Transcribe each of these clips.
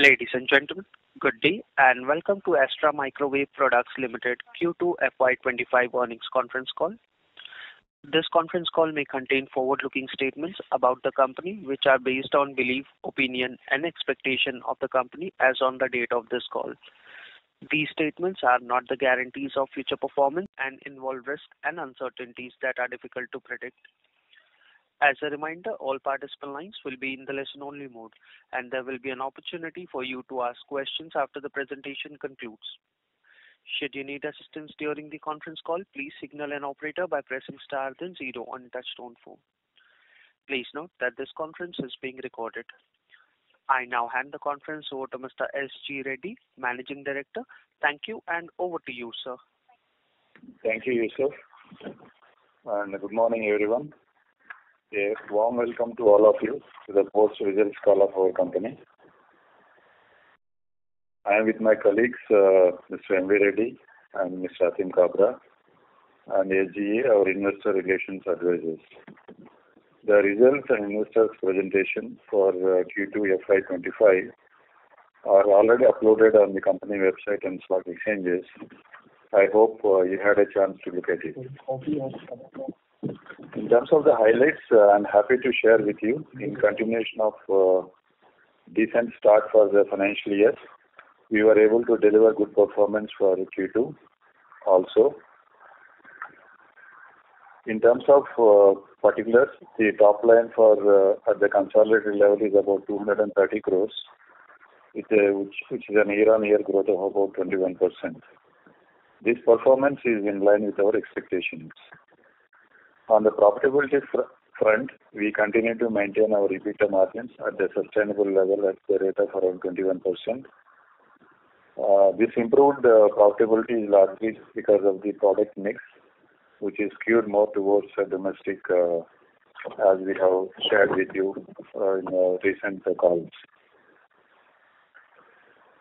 Ladies and gentlemen, good day, and welcome to Astra Microwave Products Limited Q2 FY 2025 earnings conference call. This conference call may contain forward-looking statements about the company, which are based on belief, opinion, and expectation of the company as on the date of this call. These statements are not the guarantees of future performance and involve risks and uncertainties that are difficult to predict. As a reminder, all participant lines will be in the listen-only mode, and there will be an opportunity for you to ask questions after the presentation concludes. Should you need assistance during the conference call, please signal an operator by pressing star then zero on your touchtone phone. Please note that this conference is being recorded. I now hand the conference over to Mr. S.G. Reddy, Managing Director. Thank you, and over to you, sir. Thank you, Yusuf, and good morning, everyone. A warm welcome to all of you to the post-results call of our company. I am with my colleagues, uh, Mr. M.V. Reddy and Mr. Atim Kabra, and SGA, our investor relations advisors. The results and investors presentation for uh, Q2 FY 2025 are already uploaded on the company website and stock exchanges. I hope uh, you had a chance to look at it. In terms of the highlights, uh, I'm happy to share with you in continuation of uh, decent start for the financial year. We were able to deliver good performance for Q2 also. In terms of uh, particulars, the top line for at the consolidated level is about 230 crores, which is a year-on-year growth of about 21%. This performance is in line with our expectations. On the profitability front, we continue to maintain our EBITDA margins at a sustainable level at the rate of around 21%. Uh, this improved uh, profitability is largely because of the product mix, which is skewed more towards the domestic, uh, as we have shared with you in recent calls.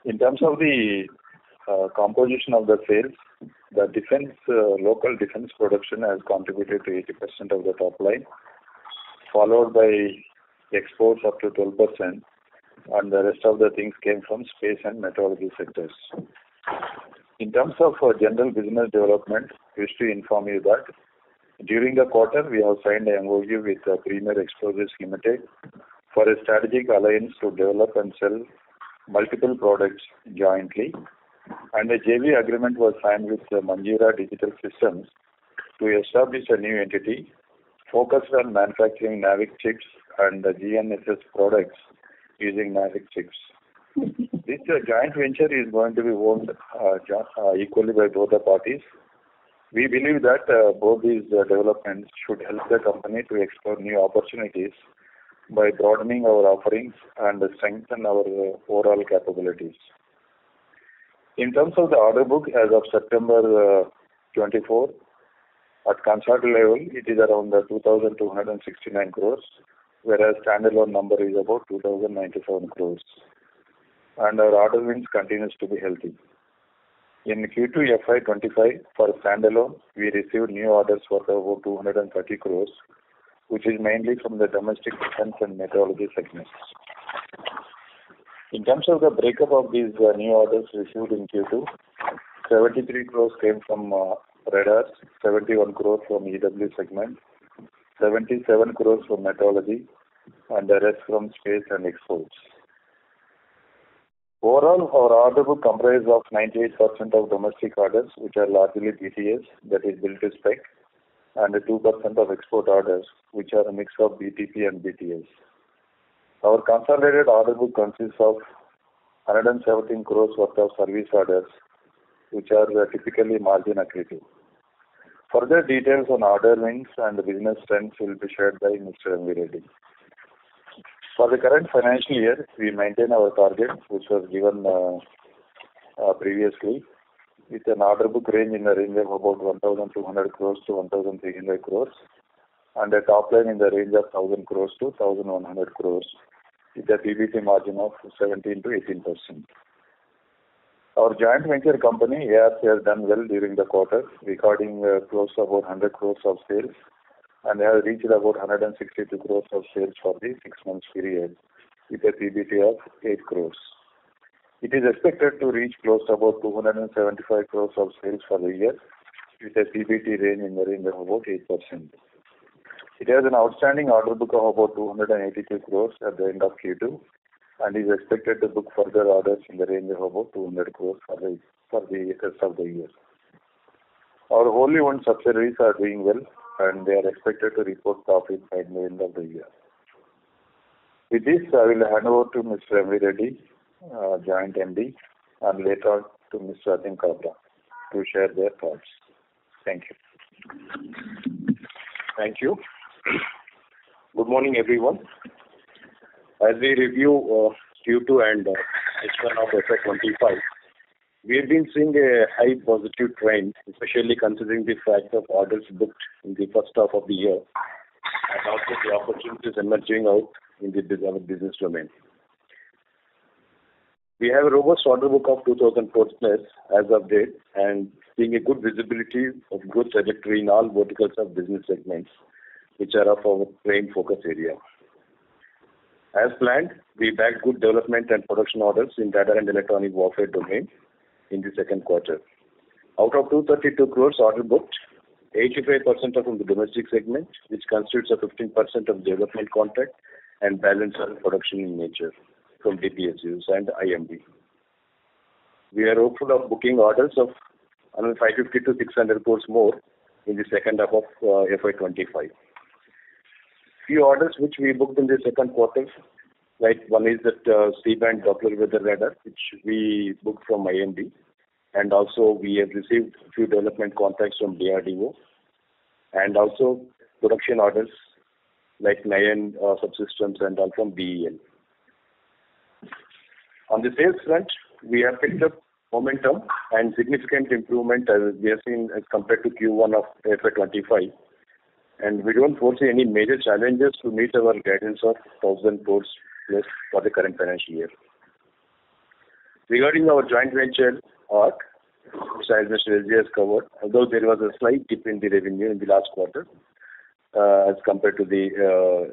In terms of the composition of the sales, the defense uh, local defense production has contributed to 80% of the top line, followed by exports up to 12%, and the rest of the things came from space and meteorology sectors. In terms of uh, general business development, wish to inform you that during the quarter, we have signed an MOU with uh, Premier Explosives Limited for a strategic alliance to develop and sell multiple products jointly, and a JV agreement was signed with Manjeera Digital Systems to establish a new entity focused on manufacturing NavIC chips and GNSS products using NavIC chips. This uh, joint venture is going to be owned uh, uh, equally by both the parties. We believe that both these developments should help the company to explore new opportunities by broadening our offerings and strengthen our overall capabilities. In terms of the order book, as of September uh, 2024, at consolidated level, it is around 2,269 crores, whereas standalone number is about 2,097 crores, and our order wins continues to be healthy. In Q2 FY 2025, for standalone, we received new orders worth about 230 crores, which is mainly from the domestic defense and meteorology segments. In terms of the breakup of these uh, new orders received in Q2, 73 crores came from uh, radars, 71 crores from EW segment, 77 crores from meteorology, and the rest from space and exports. Overall, our order book comprises of 98% of domestic orders, which are largely BTS, that is built to spec, and 2% of export orders, which are a mix of BTP and BTS. Our consolidated order book consists of 117 crores worth of service orders, which are typically margin accretive. Further details on order wins and business trends will be shared by Mr. M.V. Reddy. For the current financial year, we maintain our target, which was given uh, uh, previously, with an order book range in the range of about 1,200 crores to 1,300 crores, and a top line in the range of 1,000 crores to 1,100 crores, with a PBT margin of 17%-18%. Our joint venture company, ARC, has done well during the quarter, recording uh, close to about 100 crores of sales, and have reached about 162 crores of sales for the six months period, with a PBT of 8 crores. It is expected to reach close to about 275 crores of sales for the year, with a PBT range in the range of about 8%. It has an outstanding order book of about 282 crores at the end of Q2, and is expected to book further orders in the range of about 200 crores for the rest of the year. Our wholly owned subsidiaries are doing well, and they are expected to report profit by the end of the year. With this, I will hand over to Mr. M.V. Reddy, uh, Joint MD, and later to Mr. Atim Kabra to share their thoughts. Thank you. Thank you. Good morning, everyone. As we review uh, Q2 and uh, H1 of FY25, we have been seeing a high positive trend, especially considering the fact of orders booked in the first half of the year, and also the opportunities emerging out in the business domain. We have a robust order book of 2,000 crores plus as of date, and seeing a good visibility of growth trajectory in all verticals of business segments, which are of our prime focus area. As planned, we bagged good development and production orders in radar and electronic warfare domain in the second quarter. Out of 232 crores order booked, 85% are from the domestic segment, which constitutes of 15% of development contract and balance are production in nature from DPSUs and IMD. We are hopeful of booking orders of around 550-600 crores more in the second half of uh, FY 2025. Few orders which we booked in the second quarter, like one is that uh, C-band Doppler weather radar, which we booked from IMD, and also we have received few development contracts from DRDO, and also production orders like Nayan uh, subsystems and all from BEL. On the sales front, we have picked up momentum and significant improvement as we have seen as compared to Q1 of FY 2025, and we don't foresee any major challenges to meet our guidance of 1,000 crores plus for the current financial year. Regarding our joint venture, ARC, which as Mr. S.G. has covered, although there was a slight dip in the revenue in the last quarter, uh, as compared to the uh,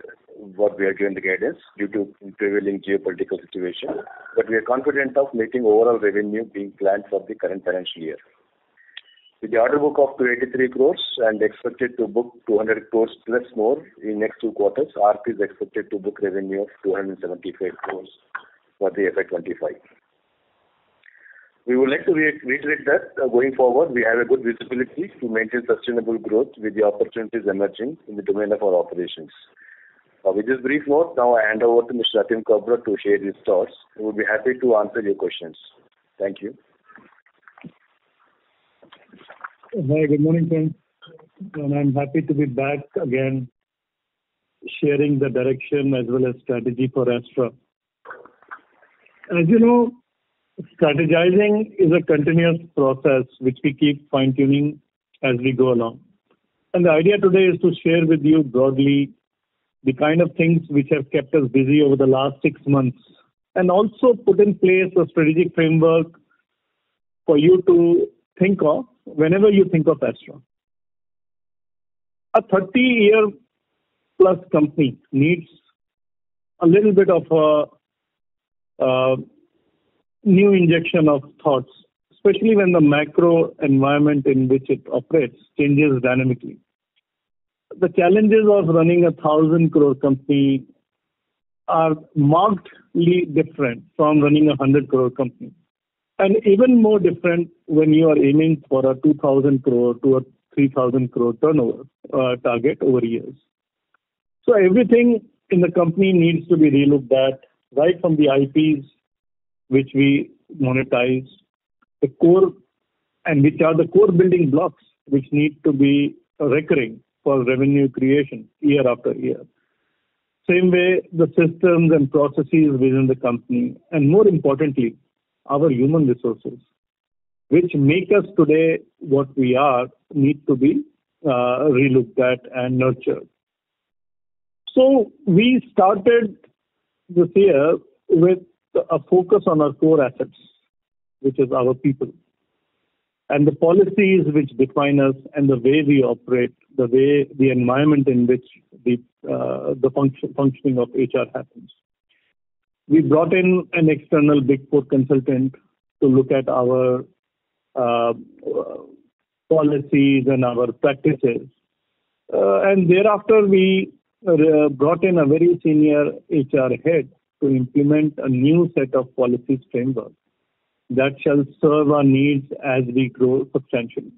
what we are given the guidance due to prevailing geopolitical situation, but we are confident of meeting overall revenue being planned for the current financial year. With the order book of 283 crores and expected to book 200 crores plus more in next two quarters, ARC is expected to book revenue of 275 crores for the FY 2025. We would like to reiterate that, uh, going forward, we have a good visibility to maintain sustainable growth with the opportunities emerging in the domain of our operations. Uh, with this brief note, now I hand over to Mr. Atim Kabra to share his thoughts. He would be happy to answer your questions. Thank you. Hi, good morning, friends, and I'm happy to be back again, sharing the direction as well as strategy for Astra. As you know, strategizing is a continuous process which we keep fine-tuning as we go along. And the idea today is to share with you broadly the kind of things which have kept us busy over the last six months, and also put in place a strategic framework for you to think of whenever you think of Astra. A 30-year-plus company needs a little bit of a new injection of thoughts, especially when the macro environment in which it operates changes dynamically. The challenges of running a 1,000 crore company are markedly different from running a 100 crore company, and even more different when you are aiming for a 2,000 crore to a 3,000 crore turnover uh, target over years. So everything in the company needs to be relooked at, right from the IPs which we monetize, the core, and which are the core building blocks, which need to be recurring for revenue creation year after year. Same way, the systems and processes within the company, and more importantly, our human resources, which make us today what we are, need to be uh, relooked at and nurtured. So we started this year with a focus on our core assets, which is our people, and the policies which define us and the way we operate, the way the environment in which the uh, the functioning of HR happens. We brought in an external Big Four consultant to look at our uh, policies and our practices. Uh, and thereafter, we uh, brought in a very senior HR head to implement a new set of policies framework that shall serve our needs as we grow substantially.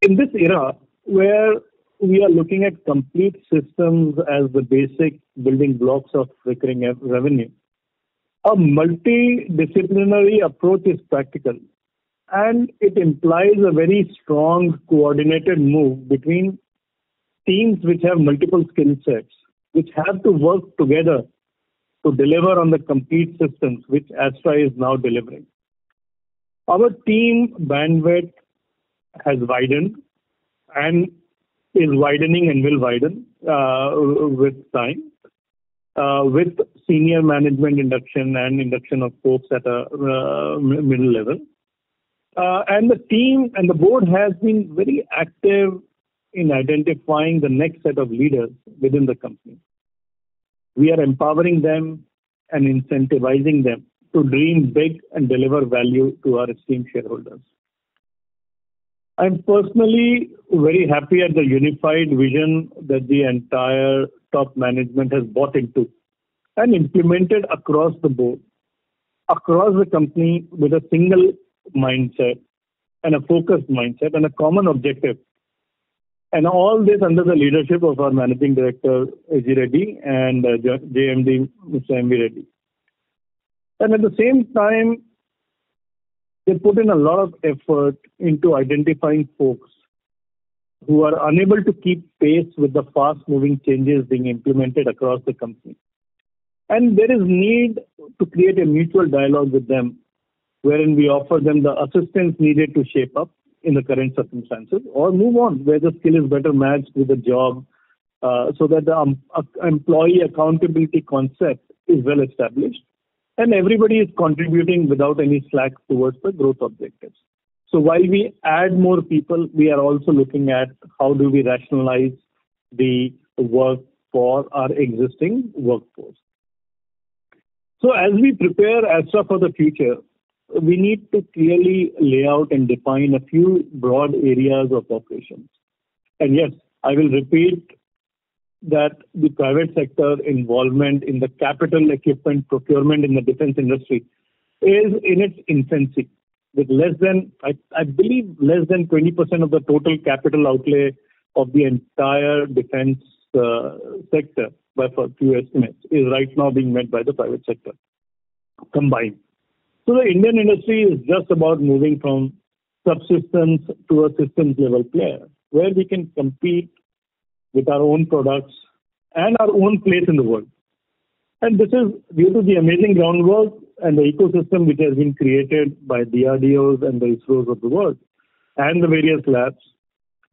In this era, where we are looking at complete systems as the basic building blocks of recurring revenue, a multidisciplinary approach is practical, and it implies a very strong coordinated move between teams which have multiple skill sets, which have to work together to deliver on the complete systems which Astra is now delivering. Our team bandwidth has widened and is widening and will widen uh, with time uh, with senior management induction and induction of folks at a uh, middle level. And the team and the board has been very active in identifying the next set of leaders within the company. We are empowering them and incentivizing them to dream big and deliver value to our esteemed shareholders. I'm personally very happy at the unified vision that the entire top management has bought into and implemented across the board, across the company with a single mindset and a focused mindset and a common objective. And all this under the leadership of our Managing Director, S.G. Reddy, and uh, JMD, Mr. M.V. Reddy. And at the same time, they put in a lot of effort into identifying folks who are unable to keep pace with the fast-moving changes being implemented across the company. And there is need to create a mutual dialogue with them, wherein we offer them the assistance needed to shape up in the current circumstances or move on, where the skill is better matched with the job, uh, so that the employee accountability concept is well established, and everybody is contributing without any slack towards the growth objectives. So while we add more people, we are also looking at how do we rationalize the work for our existing workforce. So as we prepare Astra for the future, we need to clearly lay out and define a few broad areas of operations. And yes, I will repeat that the private sector involvement in the capital equipment procurement in the defense industry is in its infancy, with less than, I believe, less than 20% of the total capital outlay of the entire defense uh, sector, by a few estimates, is right now being met by the private sector combined. So the Indian industry is just about moving from subsistence to a systems-level player, where we can compete with our own products and our own place in the world. And this is due to the amazing groundwork and the ecosystem which has been created by DRDOs and the ISROs of the world, and the various labs.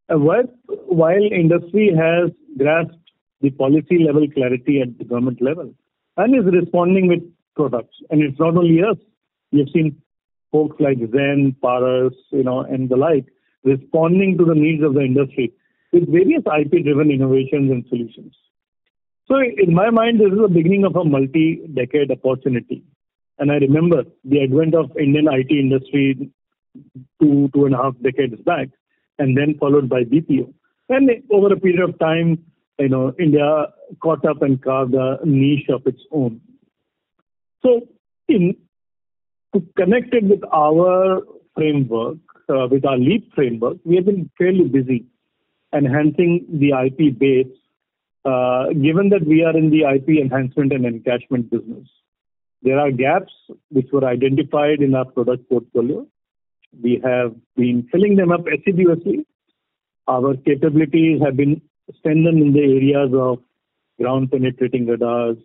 While industry has grasped the policy-level clarity at the government level and is responding with products, and it's not only us, have seen folks like Zen, Paras, you know, and the like, responding to the needs of the industry with various IP-driven innovations and solutions. So in my mind, this is the beginning of a multi-decade opportunity. And I remember the advent of Indian IT industry two, two and a half decades back, and then followed by BPO. And over a period of time, you know, India caught up and carved a niche of its own. So in to connect it with our framework, uh, with our LEAP framework, we have been fairly busy enhancing the IP base, uh, given that we are in the IP enhancement and encashment business. There are gaps which were identified in our product portfolio. We have been filling them up assiduously. Our capabilities have been strengthened in the areas of ground-penetrating radars,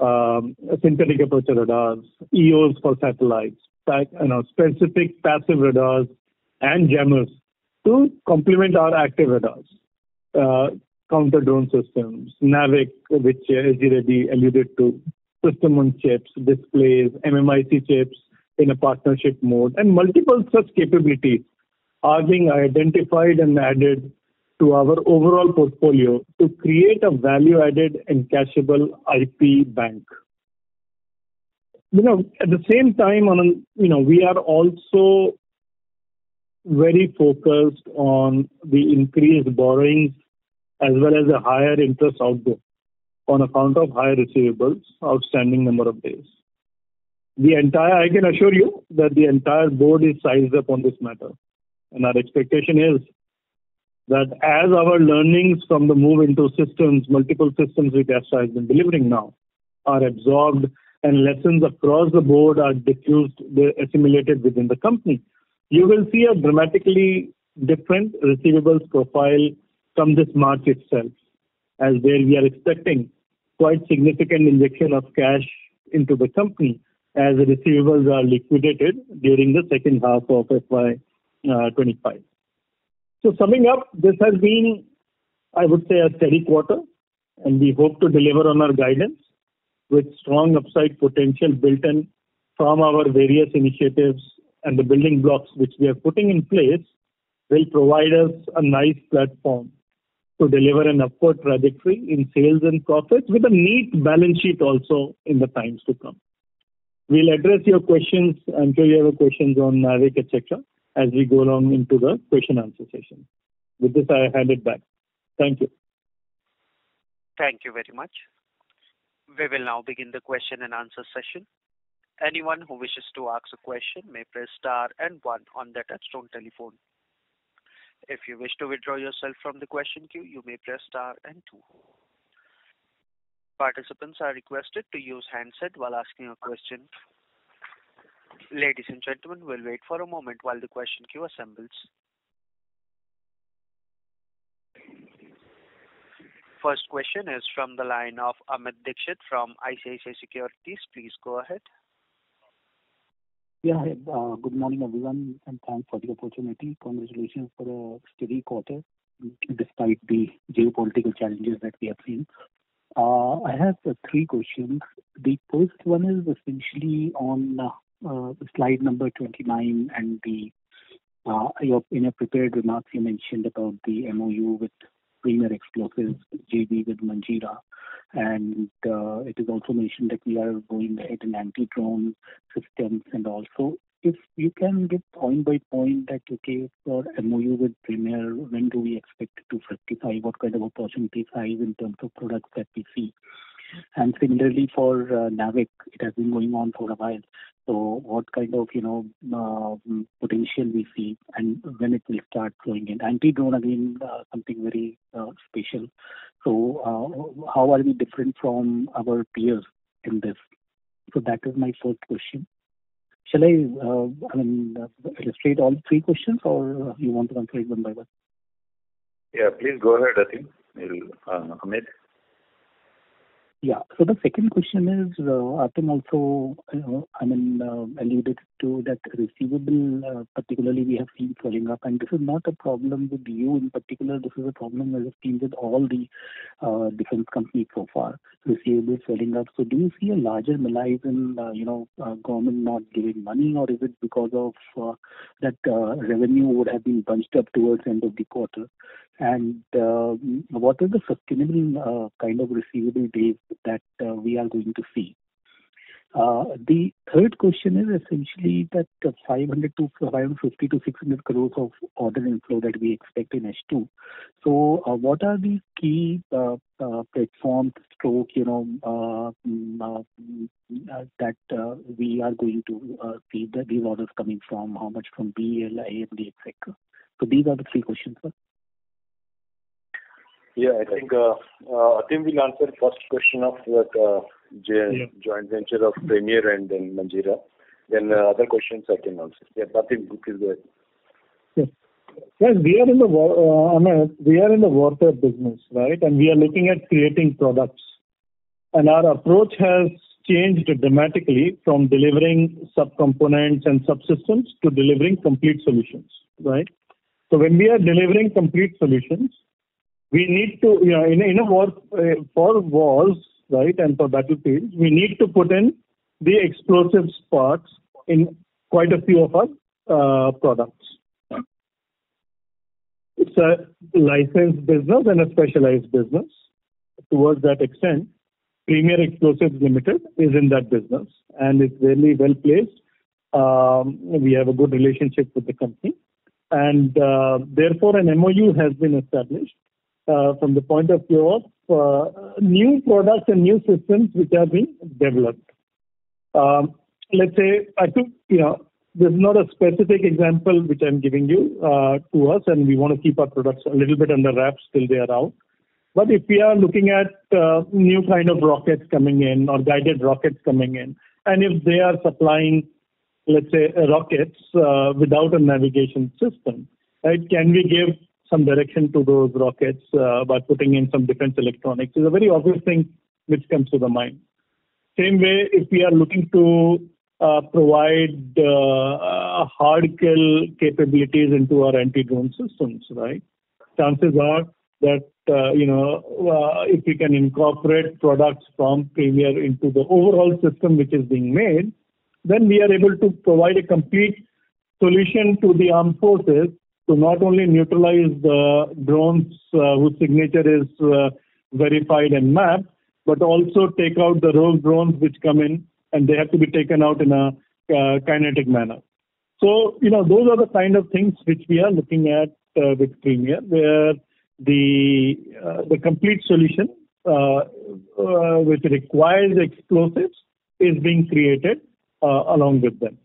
um, synthetic aperture radars, EOs for satellites, specific passive radars and jammers to complement our active radars, uh, counter-drone systems, NavIC, which S.G. Reddy alluded to, system-on-chips, displays, MMIC chips in a partnership mode, and multiple such capabilities are being identified and added to our overall portfolio to create a value-added and cashable IP bank You know, at the same time, on you know, we are also very focused on the increased borrowings as well as a higher interest outgo on account of higher receivables, outstanding number of days. The entire, I can assure you that the entire board is sized up on this matter, and our expectation is that as our learnings from the move into systems, multiple systems which Astra has been delivering now, are absorbed and lessons across the board are diffused, assimilated within the company, you will see a dramatically different receivables profile from this March itself, as where we are expecting quite significant injection of cash into the company as the receivables are liquidated during the second half of FY uh, 2025. Summing up, this has been, I would say, a steady quarter, and we hope to deliver on our guidance with strong upside potential built in from our various initiatives and the building blocks which we are putting in place will provide us a nice platform to deliver an upward trajectory in sales and profits with a neat balance sheet also in the times to come. We'll address your questions. I'm sure you have questions on NavIC, etc., as we go along into the question answer session. With this, I hand it back. Thank you. Thank you very much. We will now begin the question and answer session. Anyone who wishes to ask a question may press star and one on their touchtone telephone. If you wish to withdraw yourself from the question queue, you may press star and two. Participants are requested to use handset while asking a question. Ladies and gentlemen, we'll wait for a moment while the question queue assembles. First question is from the line of Amit Dixit from ICICI Securities. Please go ahead. Yeah. Uh, good morning, everyone, and thanks for the opportunity. Congratulations for a steady quarter despite the geopolitical challenges that we have seen. Uh, I have uh, three questions. The first one is essentially on slide number 29 and in your prepared remarks, you mentioned about the MoU with Premier Explosives JV with Manjeera. Uh, it is also mentioned that we are going ahead in anti-drone systems and also if you can give point by point that, okay, for MoU with Premier, when do we expect it to fructify? What kind of opportunity size in terms of products that we see? And similarly for uh, NavIC, it has been going on for a while. So what kind of, you know, uh, mm, potential we see and when it will start flowing in? Anti-drone, again, uh, something very special. So, how are we different from our peers in this? So that is my first question. Shall I I mean, illustrate all three questions or you want to answer it one by one? Yeah, please go ahead, Atim. Amit. Yeah. So the second question is, uh, Atim also, I mean, uh, alluded to that receivable, uh, particularly we have seen swelling up, and this is not a problem with you in particular, this is a problem we have seen with all the uh, defense companies so far, receivables swelling up. So do you see a larger malaise in, uh, you know, government not giving money, or is it because of that revenue would have been bunched up towards end of the quarter? And um, what is the sustainable kind of receivable days that we are going to see? Uh, the third question is essentially that 500 crore-550 crore-600 crore of order inflow that we expect in H2. So, uh, What are the key uh, platforms stroke, you know, mm, mm, that we are going to see these orders coming from? How much from BEL, IMD, et cetera? These are the three questions, sir. Yeah, I think, uh, uh, Atim will answer first question of that. Uh, yeah. Joint venture of Premier and then Manjeera. Then other questions I can answer. Yeah, Atim, please go ahead. Yes. Yes, we are in the water business, right? And we are looking at creating products. And our approach has changed dramatically from delivering subcomponents and subsystems to delivering complete solutions, right? So when we are delivering complete solutions, we need to, you know, in a war, uh, for wars, right, and for battlefields, we need to put in the explosives parts in quite a few of our uh, products. It's a licensed business and a specialized business. Towards that extent, Premier Explosives Limited is in that business and is really well-placed. Um, we have a good relationship with the company, and uh, therefore, an MOU has been established Uh, from the point of view of uh, new products and new systems which are being developed. Um, let's say I took, you know, this is not a specific example which I'm giving you uh, to us, and we want to keep our products a little bit under wraps till they are out. But if we are looking at new kind of rockets coming in or guided rockets coming in, and if they are supplying, let's say, rockets without a navigation system, right? Can we give some direction to those rockets uh, by putting in some defense electronics? is a very obvious thing which comes to the mind. Same way, if we are looking to uh, provide uh, hard kill capabilities into our anti-drone systems, right? Chances are that, you know, if we can incorporate products from Premier into the overall system which is being made, then we are able to provide a complete solution to the armed forces to not only neutralize the drones uh, whose signature is uh, verified and mapped, but also take out the rogue drones which come in, and they have to be taken out in a uh, kinetic manner. So, you know, those are the kind of things which we are looking at with Premier, where the the complete solution which requires explosives is being created along with them.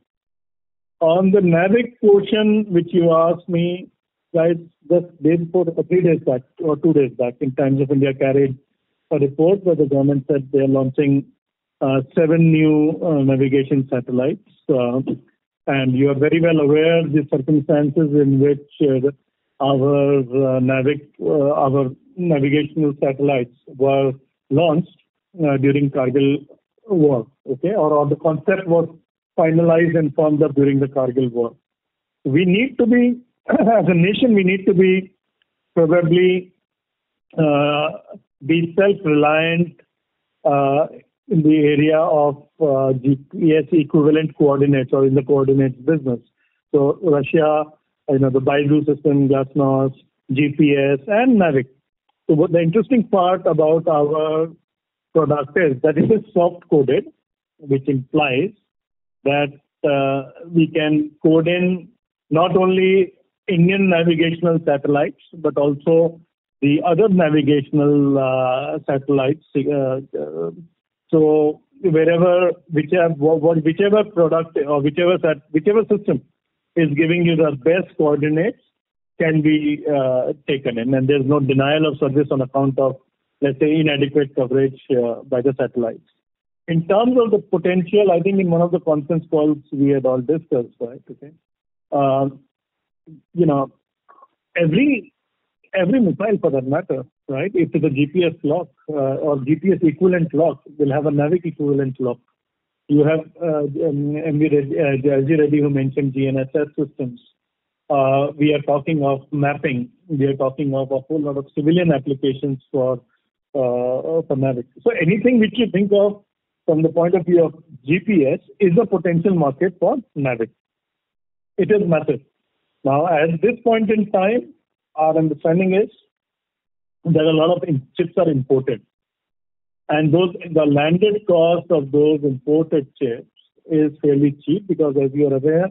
On the NavIC portion, which you asked me, guys, just day before, three days back or two days back, in Times of India carried a report where the government said they are launching uh, seven new uh, navigation satellites. Uh, and you are very well aware the circumstances in which our NavIC, our navigational satellites were launched during Kargil war, okay? Or the concept was finalized and formed up during the Kargil war. We need to be, as a nation, we need to be probably uh, be self-reliant uh, in the area of uh, GPS equivalent coordinates or in the coordinates business. So Russia, you know, the BeiDou system, GLONASS, GPS and NavIC. So what the interesting part about our product is that it is soft-coded, which implies that uh, we can code in not only Indian navigational satellites, but also the other navigational uh, satellites. Uh, so wherever, whichever product or whichever system is giving you the best coordinates can be taken in, and there's no denial of service on account of, let's say, inadequate coverage by the satellites. In terms of the potential, I think in one of the conference calls we had all discussed, right? Okay. Um, you know, every every missile for that matter, right, if it's a GPS lock uh, or GPS equivalent lock, will have a NavIC equivalent lock. You have uh, um, M.V. Uh, Reddy, who mentioned GNSS systems. We are talking of mapping. We are talking of a whole lot of civilian applications for NavIC. So anything which you think of from the point of view of GPS is a potential market for NavIC. It is massive. Now, at this point in time, our understanding is that a lot of chips are imported, and those, the landed cost of those imported chips is fairly cheap, because as you are aware,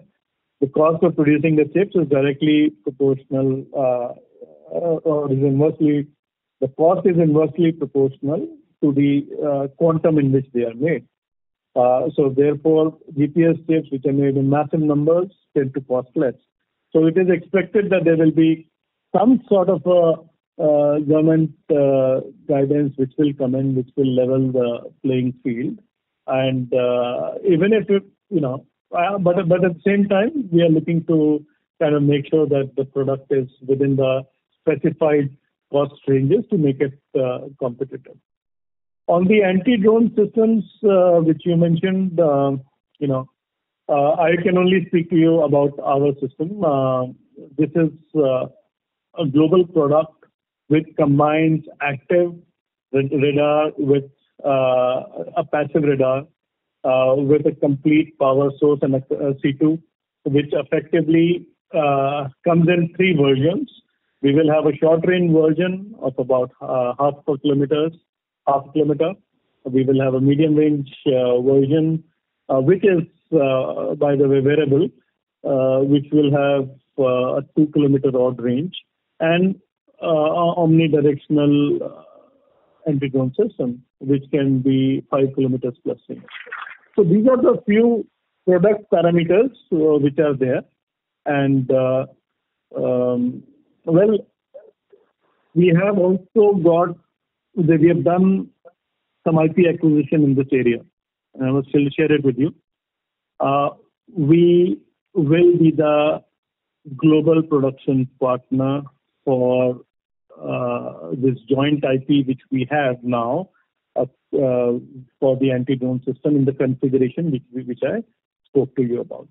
the cost of producing the chips is directly proportional, uh, or is inversely, the cost is inversely proportional to the uh, quantum in which they are made. Uh, so therefore, GPS chips, which are made in massive numbers, tend to cost less. So it is expected that there will be some sort of uh, government guidance which will come in, which will level the playing field. And even if it, you know, but at the same time, we are looking to kind of make sure that the product is within the specified cost ranges to make it competitive. On the anti-drone systems, uh, which you mentioned, uh, you know, uh, I can only speak to you about our system. This is a global product which combines active radar with a passive radar with a complete power source and a C2, which effectively comes in three versions. We will have a short-range version of about half a kilometer, We will have a medium range uh, version, uh, which is, uh, by the way, wearable, which will have a 2 kilometer odd range and omnidirectional anti-drone system, which can be 5 kilometers plus range. So these are the few product parameters which are there. And um, well, we have done some IP acquisition in this area, and I will still share it with you. Uh, we will be the global production partner for uh, this joint IP which we have now uh, for the anti-drone system in the configuration which I spoke to you about.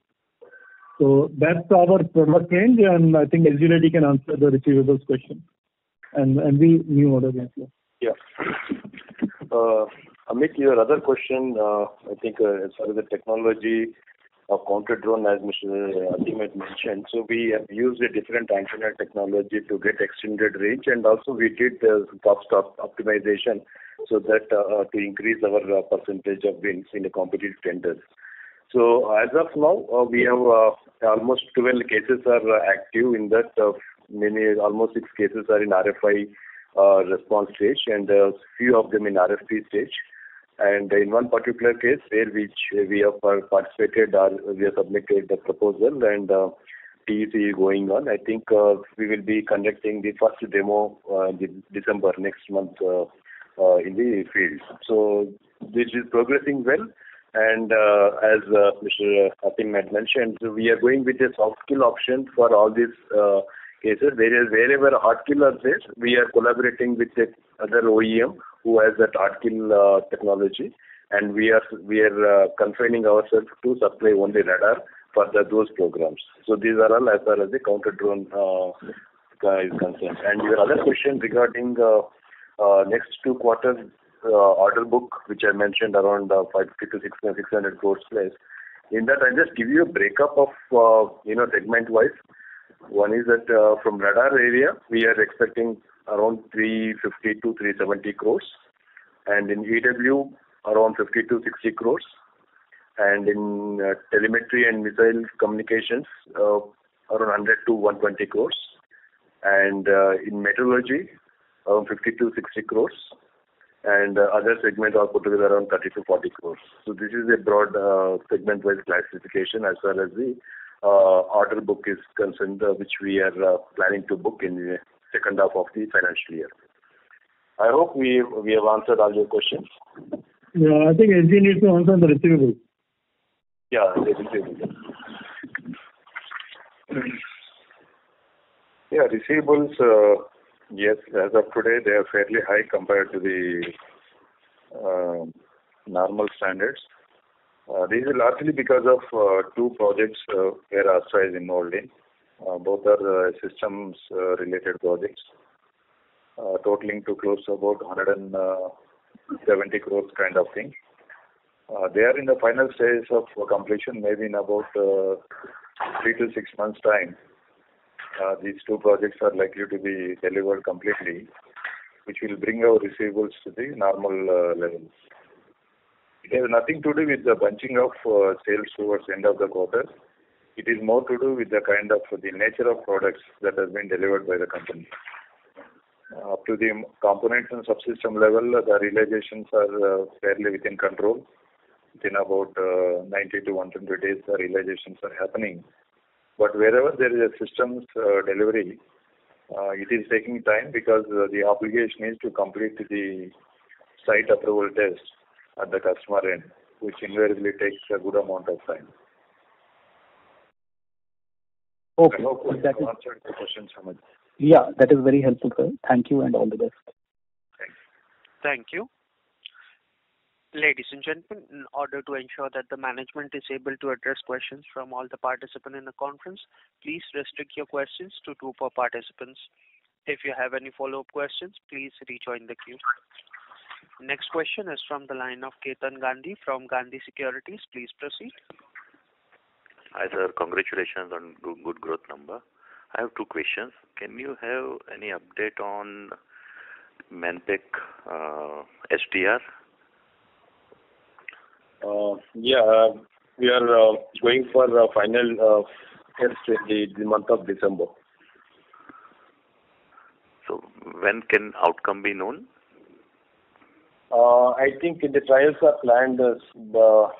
So that's our product range, and I think S.G. Reddy can answer the receivables question and the new order inflow. Yeah. Uh, Amit, your other question, uh, I think, uh, as far as the technology of counter-drone, as Mr. Atim had mentioned. So we have used a different antenna technology to get extended range, and also we did cost optimization so that to increase our percentage of wins in the competitive tenders. So as of now, we have almost 12 cases are active in that, Many, almost six cases are in RFI Uh, response stage and few of them in RFP stage. And in one particular case where which we have participated or we have submitted the proposal and uh, TEC is going on. I think uh, we will be conducting the first demo in December next month in the field. So this is progressing well. And as Mr. Atim had mentioned, we are going with a soft kill option for all these cases. There is Wherever hard kill there, we are collaborating with the other OEM who has that hard kill uh, technology, and we are we are uh, confining ourselves to supply only radar for those programs. So these are all as far as the counter-drone uh, is concerned. And your other question regarding uh, next two quarters order book, which I mentioned around 550-600 crores plus. In that, I'll just give you a breakup of you know, segment-wise. One is that uh, from radar area, we are expecting around 350 to 370 crores. And in EW, around 50 to 60 crores. And in uh, telemetry and missile communications, uh, around 100 to 120 crores. And in meteorology, around 50 to 60 crores. And other segment are put together around 30 to 40 crores. So this is a broad segment-wise classification as far as the Uh, order book is concerned, uh, which we are uh, planning to book in the second half of the financial year. I hope we have answered all your questions. Yeah. I think S.G. needs to answer the receivables. Yeah, the receivables. Yeah, receivables, yes, as of today, they are fairly high compared to the normal standards. Uh, this is largely because of uh, two projects uh, where Astra is involved in. Both are systems related projects totaling to close to about 170 crores kind of thing. They are in the final stage of completion, maybe in about three to six months' time. These two projects are likely to be delivered completely, which will bring our receivables to the normal levels. It has nothing to do with the bunching of uh, sales towards end of the quarter. It is more to do with the kind of the nature of products that has been delivered by the company. Up to the components and subsystem level, uh, the realizations are uh, fairly within control. Within about 90-120 days, the realizations are happening. But wherever there is a systems delivery, it is taking time because the obligation is to complete the site approval test at the customer end, which invariably takes a good amount of time. Okay. I hope I have answered the question, Amit. Yeah, that is very helpful, sir. Thank you and all the best. Thanks. Thank you. Ladies and gentlemen, in order to ensure that the management is able to address questions from all the participants in the conference, please restrict your questions to two per participants. If you have any follow-up questions, please rejoin the queue. Next question is from the line of Ketan Gandhi from Gandhi Securities. Please proceed. Hi, sir. Congratulations on good growth number. I have two questions. Can you have any update on Manpack uh, SDR? Uh, yeah. Uh, we are going for a final test in the month of December. So, when can outcome be known? Uh, I think the trials are planned, as,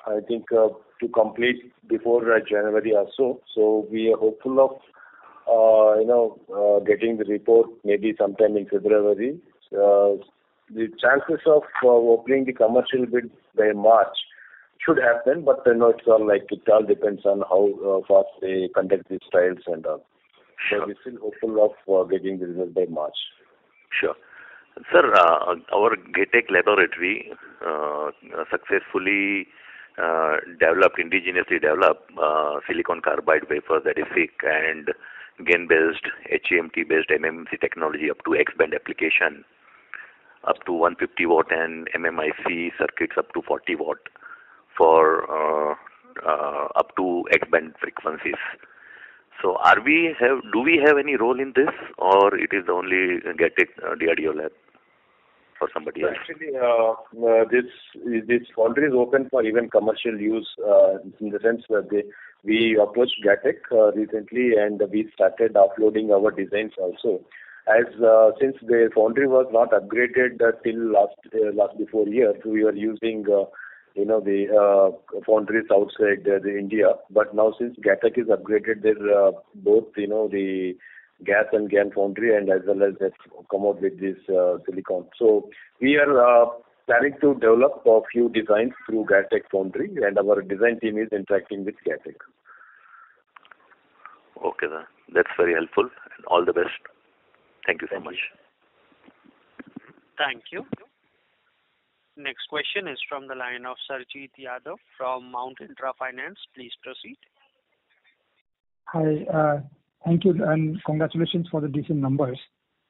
I think, to complete before January or so. So we are hopeful of, you know, getting the report maybe sometime in February. The chances of opening the commercial bid by March should happen, but you know, it's all like, it all depends on how fast they conduct these trials and all. Sure. We're still hopeful of getting the result by March. Sure. Sir, uh, our GAETEC laboratory uh, successfully uh, developed, indigenously developed silicon carbide wafer that is SiC and GaN-based, HEMT-based MMIC technology up to X-band application, up to 150 W and MMIC circuits up to 40 W for up to X-band frequencies. So are we have do we have any role in this or it is only GAETEC DRDO lab or somebody else? Actually, uh, uh, this this foundry is open for even commercial use, uh, in the sense that they, we approached GAETEC recently, and we started uploading our designs also. As since the foundry was not upgraded till last last before year, we were using, you know, the uh, foundries outside uh, the India. But now since GAETEC is upgraded, there's both, you know, the GaAs and GaN foundry and as well as they've come out with this uh, silicon. So we are uh, planning to develop a few designs through GAETEC foundry, and our design team is interacting with GAETEC. Okay, sir. That's very helpful. And all the best. Thank you so much. Thank you. Next question is from the line of Sarjeet Yadav from Mount Intra Finance. Please proceed. Hi. Uh, Thank you, and congratulations for the decent numbers.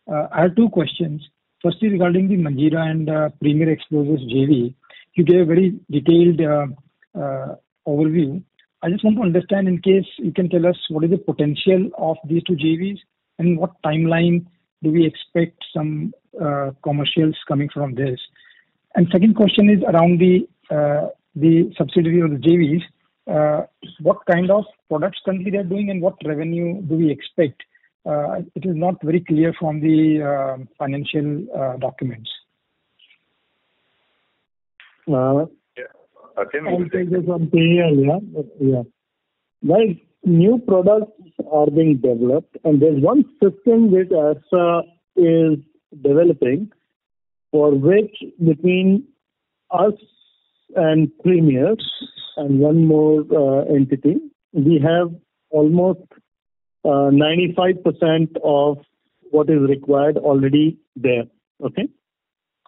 Uh, I have two questions. Firstly, regarding the Manjeera and uh, Premier Explosives JV, you gave a very detailed uh, overview. I just want to understand in case you can tell us what is the potential of these two JVs and what timeline do we expect some commercials coming from this. Second question is around the the subsidiary of the JVs. Uh, what kind of products currently they're doing and what revenue do we expect? Uh, it is not very clear from the um, financial uh, documents. Yeah. Atim. I'll take this one, PEL, yeah. Well, new products are being developed, and there's one system which Astra is developing for which between us and Premier and one more uh, entity, we have almost uh, 95% of what is required already there. Okay?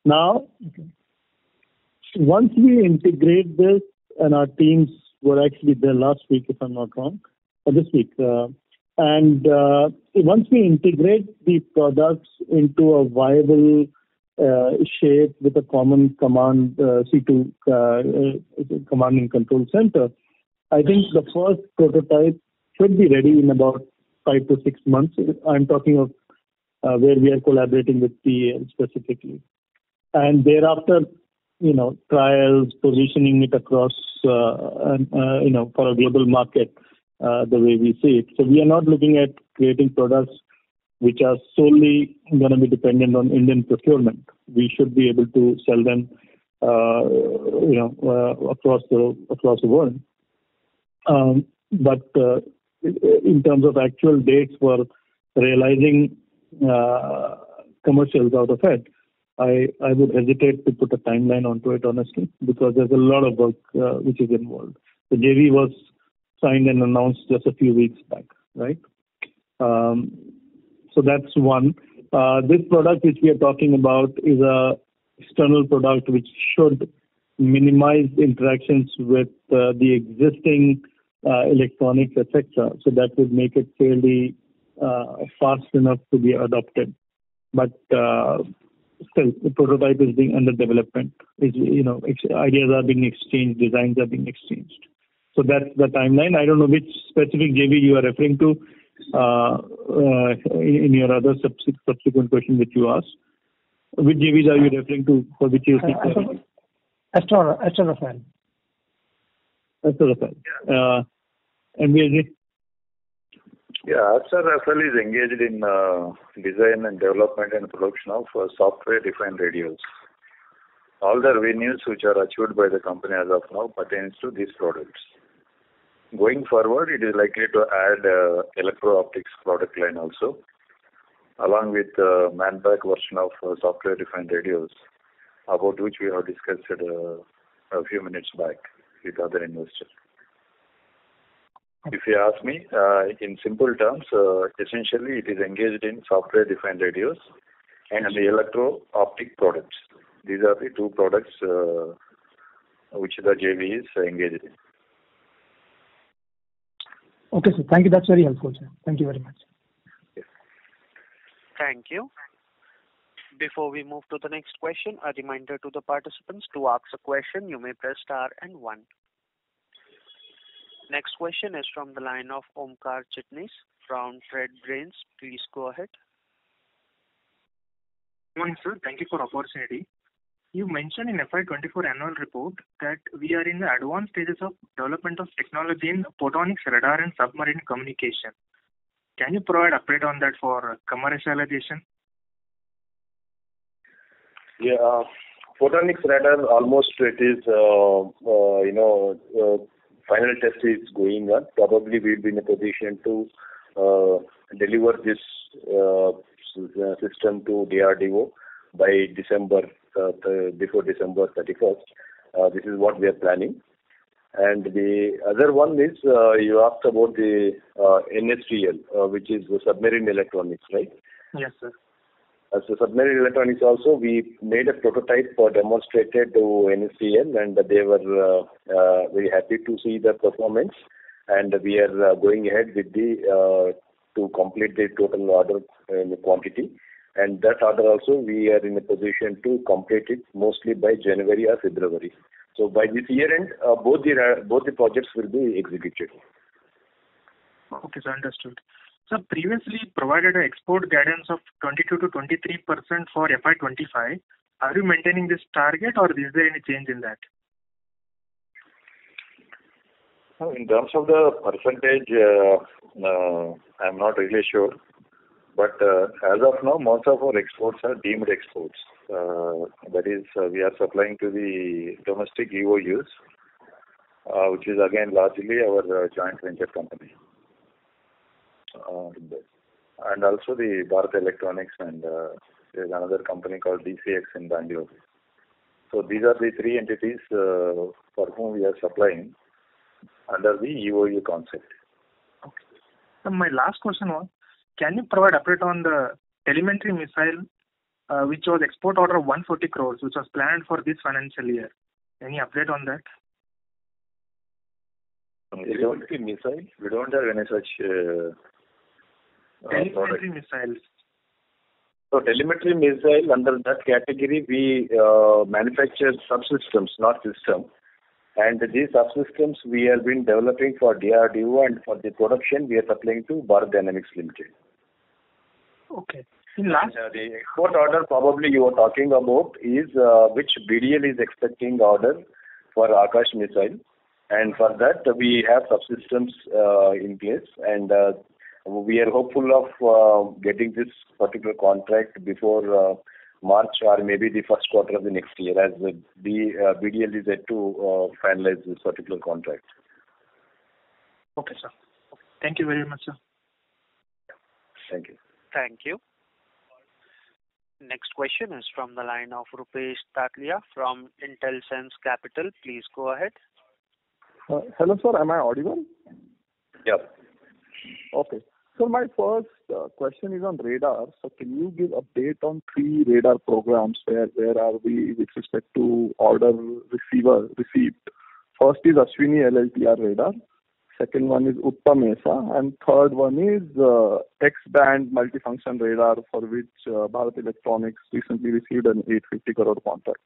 Now, once we integrate this, and our teams were actually there last week, if I'm not wrong, or this week. Uh, and once we integrate these products into a viable Uh, shape with a common command uh, C2 uh, command and control center, I think the first prototype should be ready in about five to six months. I'm talking of where we are collaborating with PEL specifically. And thereafter, you know, trials, positioning it across, you know, for a global market, the way we see it. So we are not looking at creating products which are solely gonna be dependent on Indian procurement. We should be able to sell them, uh, you know, uh, across the across the world. Um, but uh, in terms of actual dates for realizing commercials out of it, I would hesitate to put a timeline onto it, honestly, because there's a lot of work which is involved. The JV was signed and announced just a few weeks back, right? Um, So that's one. Uh, this product which we are talking about is a external product which should minimize interactions with uh, the existing uh, electronics, et So That would make it fairly fast enough to be adopted. But still, the prototype is being under development. Is You know, ideas are being exchanged, designs are being exchanged. So that's the timeline. I don't know which specific JV you are referring to Uh, in your other subsequent question that you asked. Which JVs are you referring to for which you uh, seek? Astra Rafael. That's the MBAG? Yeah. Uh, Astra Rafael is engaged in design and development and production of software-defined radios. All the revenues which are achieved by the company as of now pertains to these products. Going forward, it is likely to add uh, electro-optics product line also, along with uh, man-pack version of uh, software-defined radios, about which we have discussed a few minutes back with other investors. If you ask me, in simple terms, essentially it is engaged in software-defined radios and the electro-optic products. These are the two products which the JV is engaged in. Okay, sir. Thank you. That's very helpful, sir. Thank you very much. Yes. Thank you. Before we move to the next question, a reminder to the participants, to ask a question, you may press star and one. Next question is from the line of Omkar Chitnis from Trade Brains. Please go ahead. Good morning, sir. Thank you for opportunity. You mentioned in FY 2024 annual report that we are in the advanced stages of development of technology in photonics radar and submarine communication. Can you provide update on that for commercialization? Yeah. Uh, photonics radar, almost it is, uh, uh, you know, final test is going on. Probably we'll be in a position to deliver this system to DRDO by December, Uh, before December 31st. Uh, this is what we are planning. And the other one is, uh, you asked about the NSTL, which is the submarine electronics, right? Yes, sir. As submarine electronics also, we made a prototype for demonstrated to NSTL, and they were very happy to see the performance. And we are going ahead with the to complete the total order in quantity. And that order also, we are in a position to complete it mostly by January or February. So by this year end, uh, both the projects will be executed. Okay, sir. Understood. Sir, previously provided an export guidance of 22%-23% for FY 2025. Are you maintaining this target or is there any change in that? In terms of the percentage, uh, uh, I'm not really sure. But uh, as of now, most of our exports are deemed exports. Uh, that is, uh, we are supplying to the domestic EOUs, which is again largely our joint venture company. Um, and also the Bharat Electronics and there's another company called DCX in Bangalore. These are the three entities for whom we are supplying under the EOU concept. Okay. My last question was, can you provide update on the telemetry missile, uh, which was export order of 140 crores, which was planned for this financial year? Any update on that? Telemetry missile? We don't have any such uh, uh, product. Telemetry missiles. Telemetry missile, under that category, we manufacture subsystems, not system. And these subsystems we have been developing for DRDO, and for the production we are supplying to Bharat Dynamics Limited. Okay. Uh, the export order probably you are talking about is, uh, which BDL is expecting order for Akash missile. And for that we have subsystems uh, in place. And we are hopeful of getting this particular contract before March or maybe the first quarter of the next year, as the BDL is yet to finalize this particular contract. Okay, sir. Thank you very much, sir. Thank you. Thank you. Next question is from the line of Rupesh Tatiya from Intelsense Capital. Please go ahead. Uh, hello, sir. Am I audible? Yeah. Okay. So my first uh, question is on radar. So can you give update on three radar programs? Where are we with respect to order receiver received? First is Ashwini LLTR radar, second one is Uttam AESA, and third one is X-band multifunction radar, for which Bharat Electronics recently received an 850 crore contract.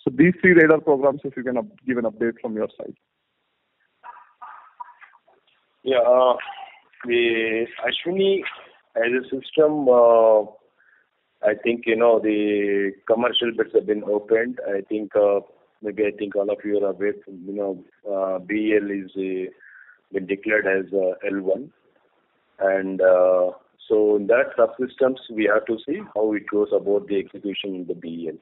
So these three radar programs, if you can give an update from your side. Yeah. The Ashwini as a system, I think, you know, the commercial bids have been opened. I think, maybe I think all of you are aware, you know, uh, BEL is uh, been declared as uh, L1. And uh, so in that subsystems, we have to see how it goes about the execution in the BEL.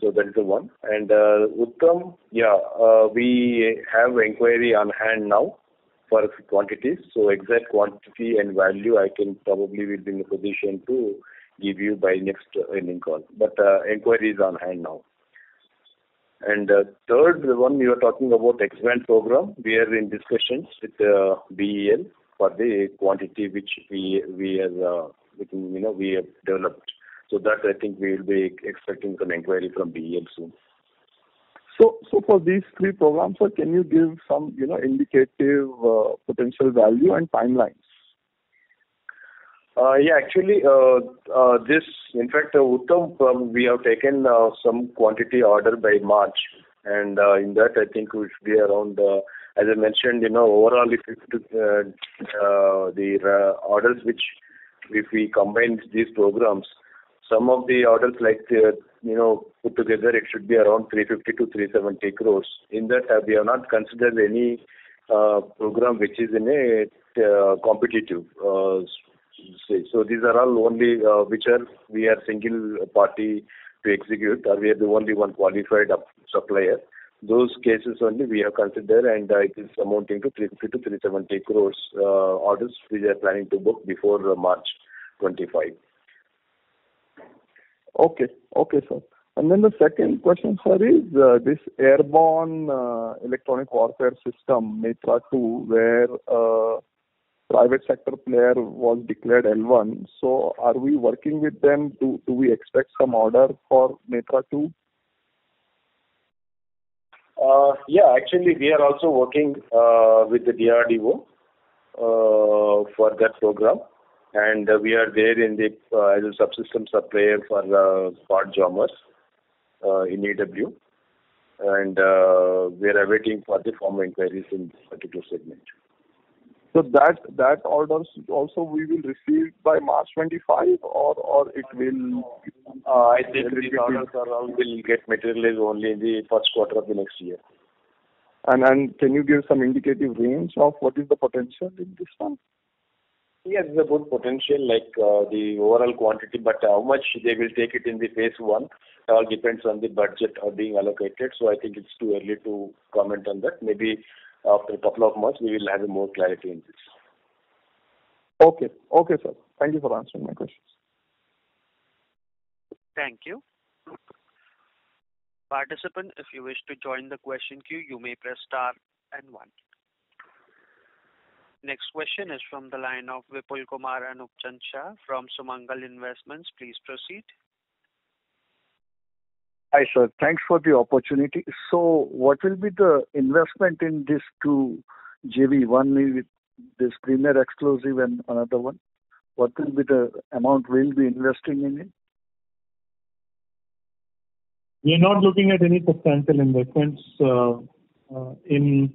So that is the one. And uh, Uttam, yeah, we have inquiry on hand now for quantities. So exact quantity and value, I can probably will be in a position to give you by next earning call. But inquiry is on hand now. And uh, third one, you are talking about X-band program. We are in discussions with uh, BEL for the quantity which we we are, uh, you know, we have developed. So that I think we will be expecting some inquiry from BEL soon. So, so for these three programs, sir, can you give some, you know, indicative uh, potential value and timelines? Uh, yeah, actually, uh, uh, this, in fact, uh, Uttam, um, we have taken uh, some quantity order by March, and uh, in that, I think we should be around, uh, as I mentioned, you know, overall, if you, uh, uh, the uh, orders which, if we combine these programs, some of the orders like, uh, you know, put together, it should be around 350 to 370 crores. In that, uh, we have not considered any uh, program which is in a uh, competitive. Uh, say. So these are all only uh, which are we are single party to execute, or we are the only one qualified up supplier. Those cases only we have considered, and uh, it is amounting to 350 to 370 crores uh, orders we are planning to book before uh, March 25. Okay. Okay, sir. And then the second question, sir, is uh, this airborne uh, electronic warfare system, Netra 2, where uh, private sector player was declared L1. So are we working with them? Do, do we expect some order for Netra 2? Uh, yeah, actually, we are also working uh, with the DRDO uh, for that program, and we are there in the uh, as a subsystem supplier for uh, part jammers uh, in EW, and we are awaiting for the formal inquiries in this particular segment. So that that orders also we will receive by March 25, or or it will. Uh, I think these orders are all will get materialized only in the first quarter of the next year. And and can you give some indicative range of what is the potential in this one? Yes, there's a good potential, like uh, the overall quantity, but how much they will take it in the phase one, it all depends on the budget or being allocated. So I think it's too early to comment on that. Maybe after a couple of months, we will have more clarity in this. Okay. Okay, sir. Thank you for answering my questions. Thank you. Participant, if you wish to join the question queue, you may press star and one. Next question is from the line of Vipul Kumar Anupchand Shah from Sumangal Investments. Please proceed. Hi, sir. Thanks for the opportunity. So what will be the investment in these two JV? One with this Premier Explosives and another one. What will be the amount we'll be investing in it? We are not looking at any substantial investments uh, uh, in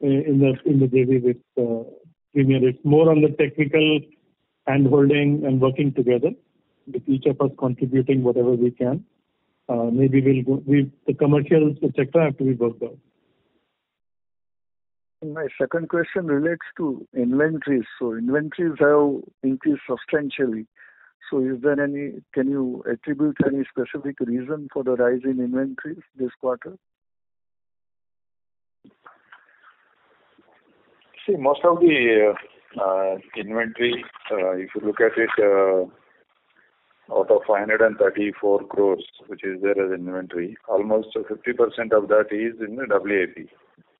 in the in the JV with uh, Premier. It's more on the technical hand-holding and working together, with each of us contributing whatever we can. Uh, Maybe we'll go, we the commercials, et cetera, have to be worked out. My second question relates to inventories. So inventories have increased substantially. So is there any, can you attribute any specific reason for the rise in inventories this quarter? See, most of the uh, uh, inventory, uh, if you look at it, uh, out of 534 crores, which is there as inventory, almost 50% of that is in the WAP,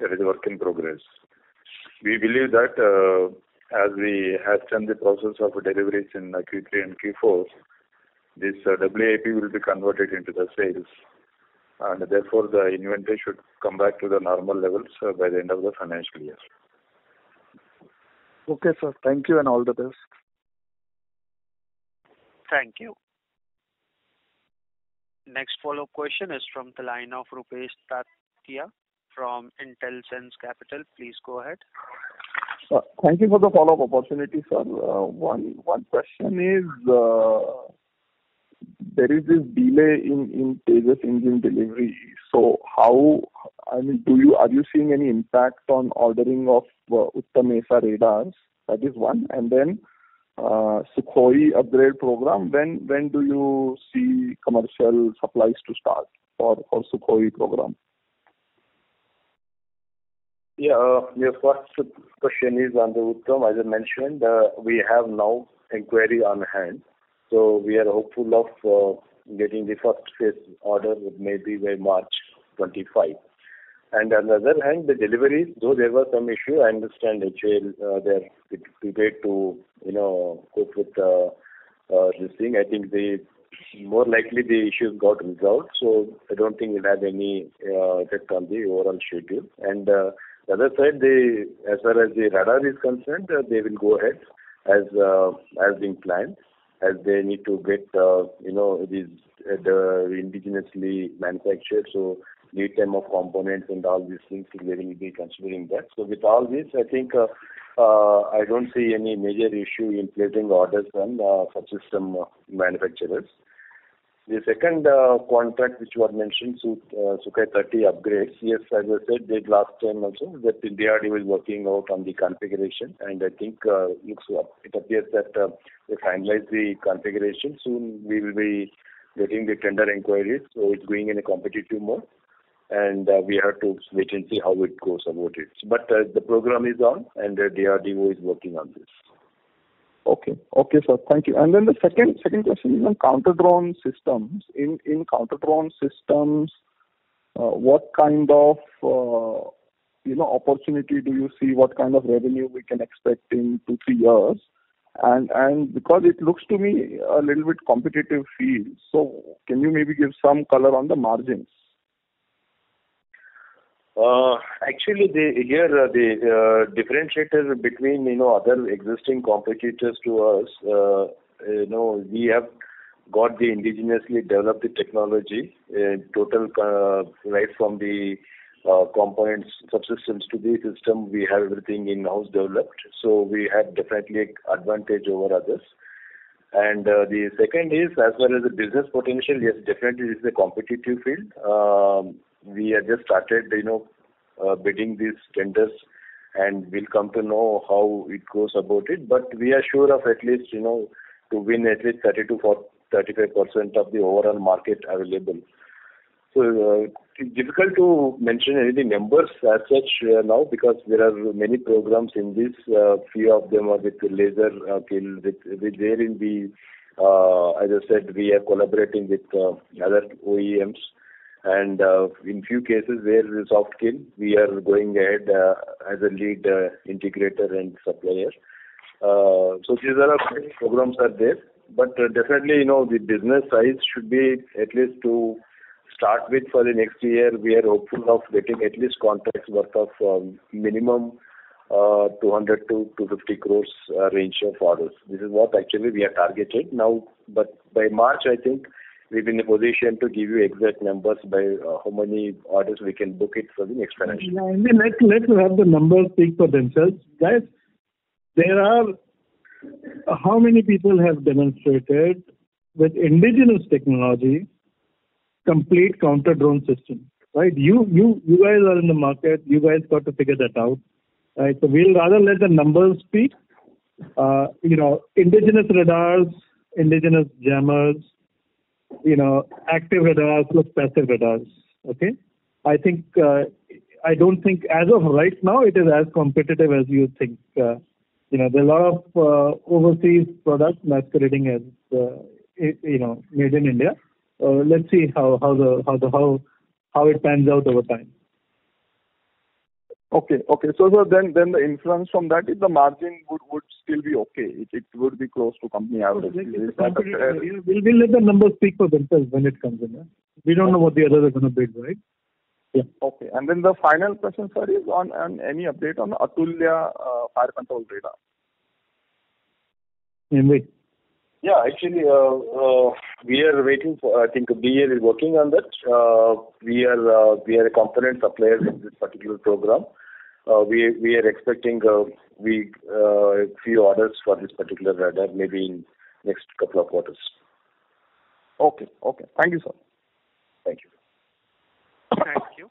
that is work in progress. We believe that, uh, as we have hasten the process of deliveries in uh, Q3 and Q4, this uh, WAP will be converted into the sales, and therefore, the inventory should come back to the normal levels uh, by the end of the financial year. Okay, sir. Thank you and all the best. Thank you. Next follow-up question is from the line of Rupesh Tatiya from Intelsense Capital. Please go ahead. Uh, Thank you for the follow-up opportunity, sir. Uh, One one question is, uh, there is this delay in Tejas engine delivery. So how, I mean, do you are you seeing any impact on ordering of Uttam AESA radars? That is one. And then, Uh, Sukhoi upgrade program, when do you see commercial supplies to start for Sukhoi program? Yeah, uh, your first question is on the Uttam. As I mentioned, uh, we have now inquiry on hand, so we are hopeful of getting the first phase order maybe by March 2025. And on the other hand, the deliveries, though there was some issue, I understand HAL, uh, they're prepared to, you know, cope with uh, uh, this thing. I think they more likely the issues got resolved, so I don't think it'll have any effect on the overall schedule. And the other side, as far as the radar is concerned, they will go ahead as as being planned, as they need to get, you know, these indigenously manufactured, so lead time of components and all these things, we will be considering that. So with all this, I think, uh, uh, I don't see any major issue in placing orders from on uh, subsystem manufacturers. The second contract which you have mentioned, Sukhoi 30 upgrades. Yes, as I said, the last time also, that DRDO is working out on the configuration, and I think, it appears that they finalize the configuration. Soon we will be getting the tender inquiries, so it's going in a competitive mode, and uh, we have to wait and see how it goes about it. But, uh, the program is on, and the DRDO is working on this. Okay. Okay, sir. Thank you. And then the second second question is on counter-drone systems. In in counter-drone systems, uh, what kind of, you know, opportunity do you see? What kind of revenue we can expect in two, three years? And And because it looks to me a little bit competitive field, so can you maybe give some color on the margins? Uh, actually, here uh, the uh, differentiator between, you know, other existing competitors to us, you know, we have got the indigenously developed the technology, total, right from the components, subsystems to the system, we have everything in-house developed, so we have definitely advantage over others. And the second is, as far as the business potential, yes, definitely this is a competitive field. Um, We have just started, you know, uh, bidding these tenders, and we'll come to know how it goes about it. But we are sure of at least, you know, to win at least 30%-35% of the overall market available. So, uh, it's difficult to mention any numbers as such, uh, now, because there are many programs in this. Few of them are with laser kill, with wherein we, as I said, we are collaborating with other OEMs. And uh, in few cases where the soft kill, we are going ahead uh, as a lead uh, integrator and supplier. So these are our programs are there, but definitely, you know, the business size should be at least to start with for the next year. We are hopeful of getting at least contracts worth of um, minimum 200 crore-250 crore range of orders. This is what actually we are targeted now, but by March, I think we'll be in a position to give you exact numbers by uh, how many orders we can book it for the next financial year. Let's have the numbers speak for themselves. Guys, there are... How many people have demonstrated with indigenous technology, complete counter-drone system, right? You guys are in the market, you guys got to figure that out, right? So we'll rather let the numbers speak. Uh, you know, indigenous radars, indigenous jammers, you know, active radars plus passive radars, okay? I think, uh, I don't think as of right now, it is as competitive as you think. Uh, You know, there are a lot of overseas products masquerading as, you know, made in India. Let's see how how the how the how how it pans out over time. Okay. Okay. So then then the inference from that is the margin would still be okay. It would be close to company average. Uh, we'll let the numbers speak for themselves when it comes in. We don't know what the others are gonna bid, right? Yeah. Okay. And then the final question, sir, is on any update on Atulya uh, fire control radar? Anyway. Yeah, actually, uh, uh, we are waiting for, I think BEL is working on that. Uh, we are uh, we are a component supplier in this particular program. Uh, we we are expecting we a few orders for this particular radar, maybe in next couple of quarters. Okay. Okay. Thank you, sir. Thank you. Thank you.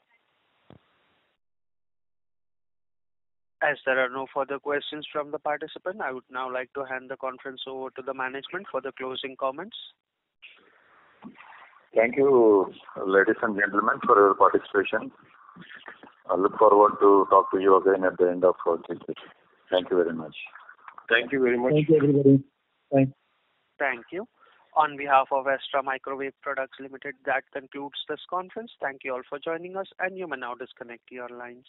As there are no further questions from the participant, I would now like to hand the conference over to the management for the closing comments. Thank you, ladies and gentlemen, for your participation. I look forward to talk to you again at the end of our session. Thank you very much. Thank you very much. Thank you, everybody. Thanks. Thank you. On behalf of Astra Microwave Products Limited, that concludes this conference. Thank you all for joining us, and you may now disconnect your lines.